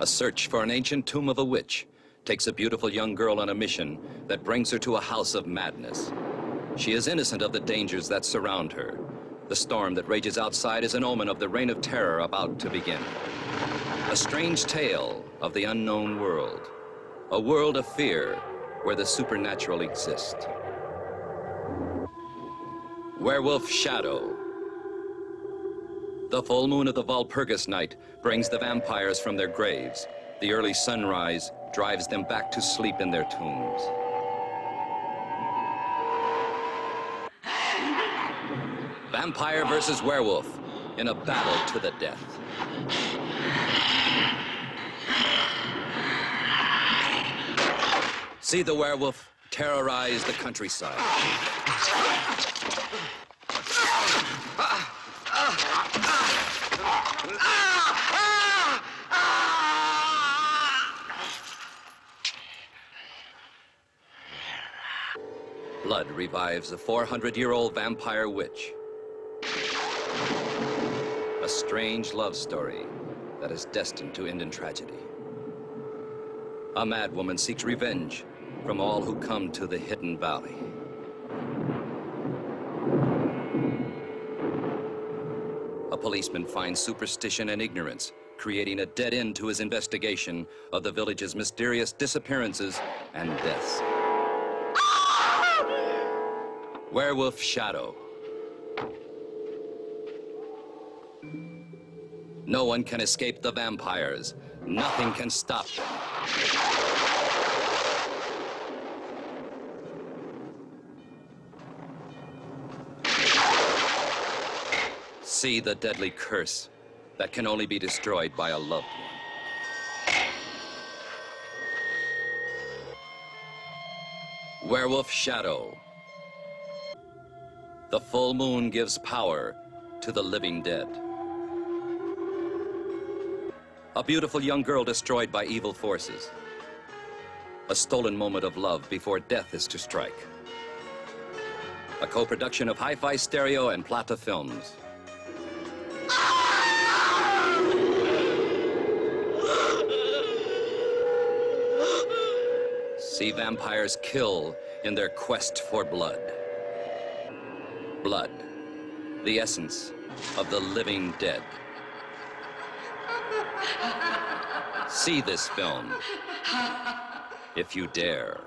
A search for an ancient tomb of a witch takes a beautiful young girl on a mission that brings her to a house of madness. She is innocent of the dangers that surround her. The storm that rages outside is an omen of the reign of terror about to begin. A strange tale of the unknown world. A world of fear where the supernatural exists. Werewolf Shadow. The full moon of the Walpurgis night brings the vampires from their graves. The early sunrise drives them back to sleep in their tombs. Vampire versus werewolf in a battle to the death. See the werewolf terrorize the countryside. Blood revives a 400-year-old vampire witch. A strange love story that is destined to end in tragedy. A madwoman seeks revenge from all who come to the Hidden Valley. A policeman finds superstition and ignorance, creating a dead end to his investigation of the village's mysterious disappearances and deaths. Werewolf Shadow. No one can escape the vampires. Nothing can stop them. See the deadly curse that can only be destroyed by a loved one. Werewolf Shadow. The full moon gives power to the living dead. A beautiful young girl destroyed by evil forces. A stolen moment of love before death is to strike. A co-production of Hi-Fi Stereo and Plata Films. See vampires kill in their quest for blood. Blood, the essence of the living dead. See this film, if you dare.